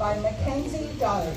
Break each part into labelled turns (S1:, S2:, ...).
S1: by Mackenzie Doe.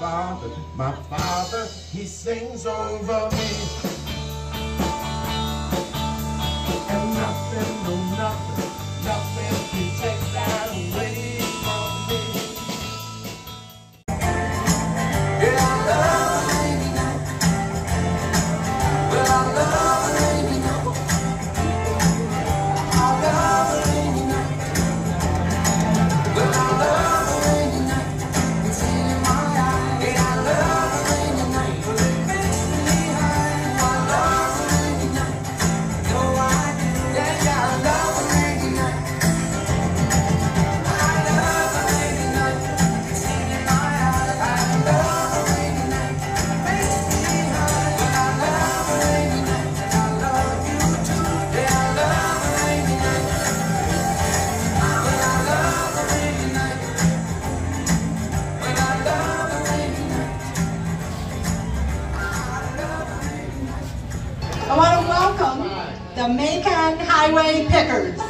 S1: father, my father, he sings over me.
S2: the Macon Highway Pickers.